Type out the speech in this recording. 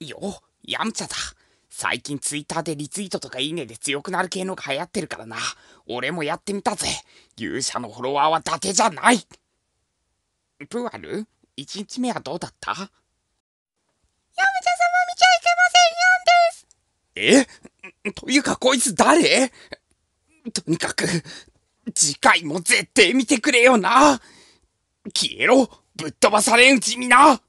よ、やんちゃだ。最近ツイッターでリツイートとかいいねで強くなる系のが流行ってるからな。俺もやってみたぜ。勇者のフォロワーは伊達じゃない。プアル ?1 日目はどうだった？ヤムチャ様見ちゃいけませんよンですえ？というかこいつ誰？とにかく、次回も絶対見てくれよな。消えろぶっ飛ばされんうちみな